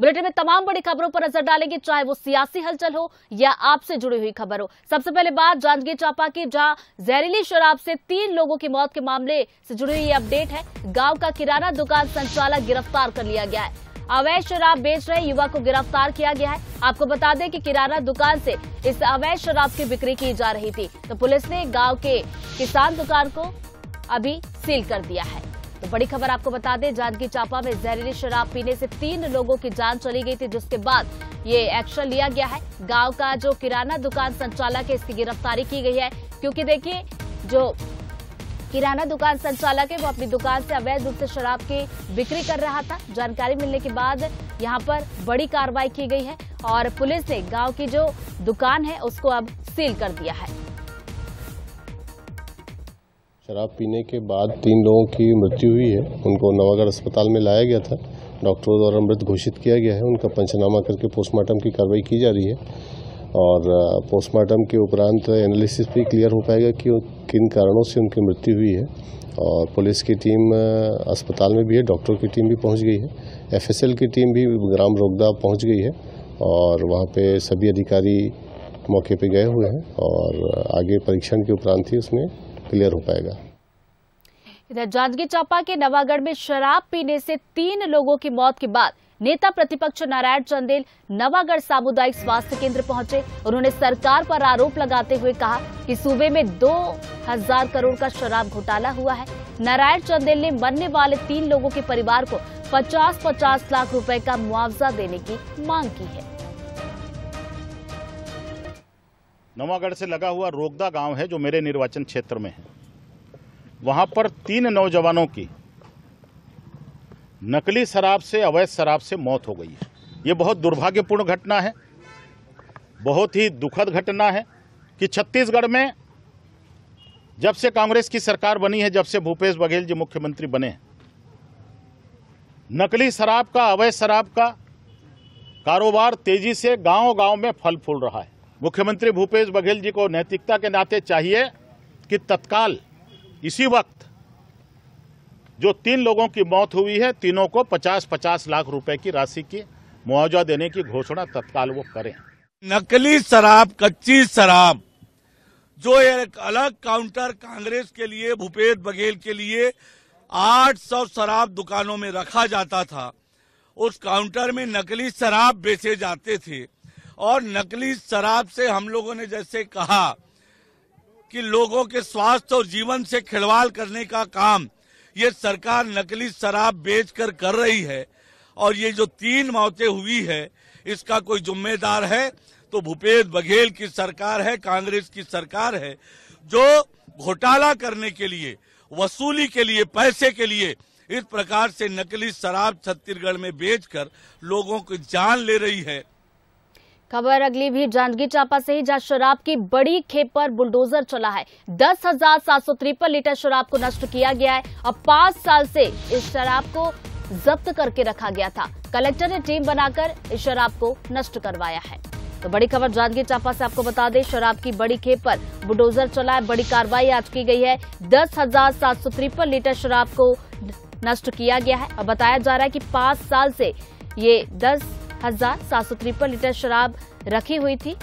Bulletin में तमाम बड़ी खबरों पर नज़र डालेंगे, चाहे वो सियासी हलचल हो या आपसे जुड़ी हुई खबर। हो सबसे पहले बात जांजगीर चांपा की, जहाँ जहरीली शराब से तीन लोगों की मौत के मामले से जुड़ी हुई अपडेट है। गाँव का किराना दुकान संचालक गिरफ़्तार कर लिया गया है। अवैध शराब बेच रहे युवा को गिरफ़्तार किया गया है। आपको बता दें कि किराना दुकान से इस अवैध शराब की बिक्री की जा रही थी। तो पुलिस ने गाँव के किसान दुकान को अभी सील कर दिया है। तो बड़ी खबर आपको बता दें, जांजगीर चांपा में जहरीली शराब पीने से तीन लोगों की जान चली गई थी, जिसके बाद ये एक्शन लिया गया है। गाँव का जो किराना दुकान संचालक है, इसकी गिरफ्तारी की गई है। क्योंकि देखिए, जो किराना दुकान संचालक है, वो अपनी दुकान से अवैध रूप से शराब की बिक्री कर रहा था। जानकारी मिलने के बाद यहाँ पर बड़ी कार्रवाई की गई है और पुलिस ने गाँव की जो दुकान है, उसको अब सील कर दिया है। शराब पीने के बाद तीन लोगों की मृत्यु हुई है। उनको नवागढ़ अस्पताल में लाया गया था। डॉक्टरों द्वारा मृत घोषित किया गया है। उनका पंचनामा करके पोस्टमार्टम की कार्रवाई की जा रही है। और पोस्टमार्टम के उपरांत एनालिसिस भी क्लियर हो पाएगा कि किन कारणों से उनकी मृत्यु हुई है। और पुलिस की टीम अस्पताल में भी है। डॉक्टरों की टीम भी पहुँच गई है। एफएसएल की टीम भी ग्राम रोगदा पहुँच गई है। और वहाँ पे सभी अधिकारी मौके पे गए हुए हैं। और आगे परीक्षण के उपरांत ही उसमें क्लियर हो पाएगा। इधर जांजगीर चांपा के नवागढ़ में शराब पीने से तीन लोगों की मौत के बाद नेता प्रतिपक्ष नारायण चंदेल नवागढ़ सामुदायिक स्वास्थ्य केंद्र पहुँचे। उन्होंने सरकार पर आरोप लगाते हुए कहा कि सूबे में दो हज़ार करोड़ का शराब घोटाला हुआ है। नारायण चंदेल ने मरने वाले तीन लोगों के परिवार को 50-50 लाख रुपए का मुआवजा देने की मांग की है। नवागढ़ से लगा हुआ रोगदा गाँव है जो मेरे निर्वाचन क्षेत्र में है। वहाँ पर तीन नौजवानों की नकली शराब से, अवैध शराब से मौत हो गई है। ये बहुत दुर्भाग्यपूर्ण घटना है, बहुत ही दुखद घटना है कि छत्तीसगढ़ में जब से कांग्रेस की सरकार बनी है, जब से भूपेश बघेल जी मुख्यमंत्री बने हैं, नकली शराब का, अवैध शराब का कारोबार तेज़ी से गाँव गाँव में फल फूल रहा है। मुख्यमंत्री भूपेश बघेल जी को नैतिकता के नाते चाहिए कि तत्काल इसी वक्त जो तीन लोगों की मौत हुई है, तीनों को 50-50 लाख रुपए की राशि की मुआवजा देने की घोषणा तत्काल वो करें। नकली शराब, कच्ची शराब, जो एक अलग काउंटर कांग्रेस के लिए, भूपेश बघेल के लिए 800 शराब दुकानों में रखा जाता था, उस काउंटर में नकली शराब बेचे जाते थे। और नकली शराब से हम लोगों ने जैसे कहा कि लोगों के स्वास्थ्य और जीवन से खिलवाड़ करने का काम ये सरकार नकली शराब बेचकर कर रही है और ये जो तीन मौतें हुई है, इसका कोई जिम्मेदार है? तो भूपेश बघेल की सरकार है, कांग्रेस की सरकार है, जो घोटाला करने के लिए, वसूली के लिए, पैसे के लिए इस प्रकार से नकली शराब छत्तीसगढ़ में बेचकर लोगों की जान ले रही है। खबर, अगली भी जांजगीर चांपा से ही, जहाँ शराब की बड़ी खेप पर बुलडोजर चला है। दस हज़ार सात सौ तिरपन लीटर शराब को नष्ट किया गया है। और पाँच साल से इस शराब को जब्त करके रखा गया था। कलेक्टर ने टीम बनाकर इस शराब को नष्ट करवाया है। तो बड़ी खबर जांजगीर चांपा से आपको बता दें, शराब की बड़ी खेप पर बुलडोजर चला है। बड़ी कार्रवाई आज की गई है। दस हज़ार सात सौ तिरपन लीटर शराब को नष्ट किया गया है। और बताया जा रहा है कि पाँच साल से ये दस हज़ार सात सौ तिरपन लीटर शराब रखी हुई थी।